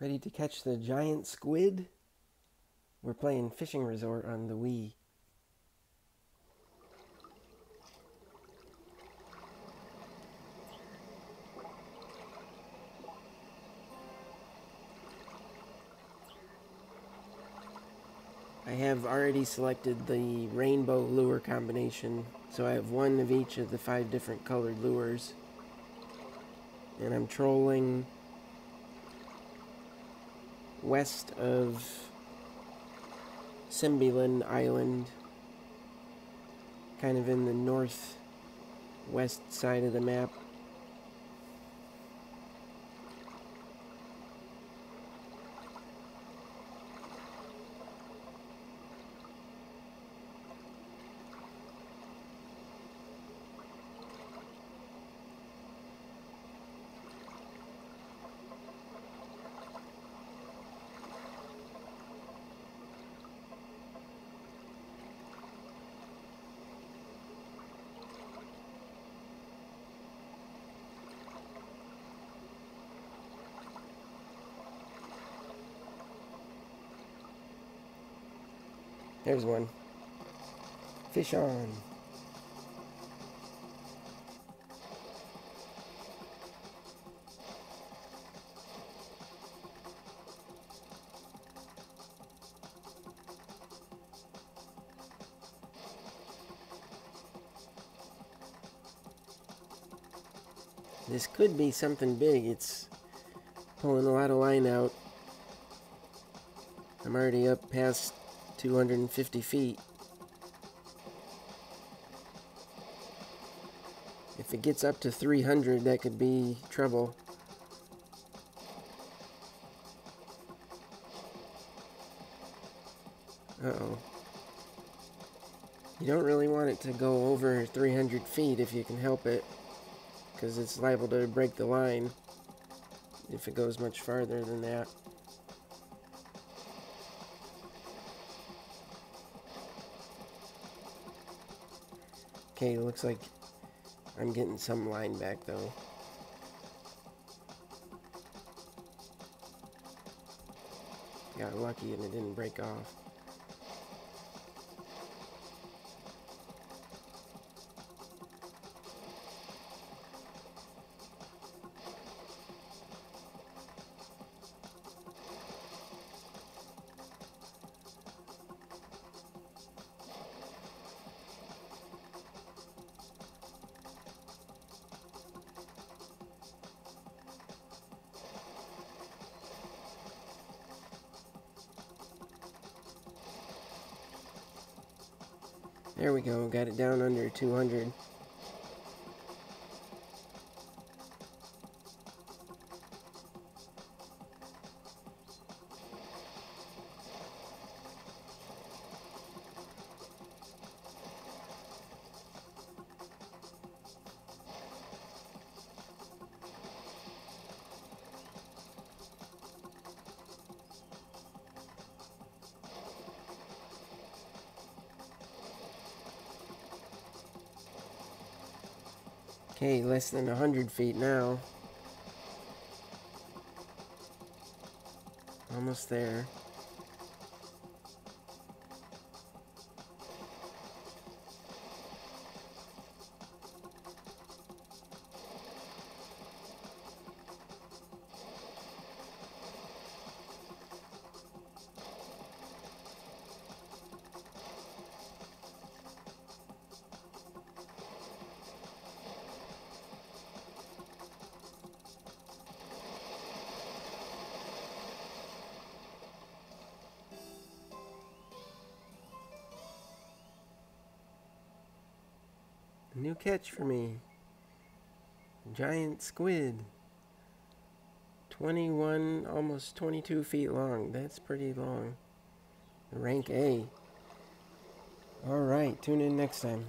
Ready to catch the giant squid? We're playing Fishing Resort on the Wii. I have already selected the rainbow lure combination, so I have one of each of the five different colored lures. And I'm trolling west of Cymbeline Island, kind of in the northwest side of the map. There's one. Fish on. This could be something big. It's pulling a lot of line out. I'm already up past 250 feet. If it gets up to 300, that could be trouble. Uh-oh. You don't really want it to go over 300 feet if you can help it, because it's liable to break the line if it goes much farther than that. Okay, looks like I'm getting some line back though. Got lucky and it didn't break off. There we go, got it down under 200. Okay, less than 100 feet now. Almost there. New catch for me. Giant squid. 21, almost 22 feet long. That's pretty long. Rank A. Alright, tune in next time.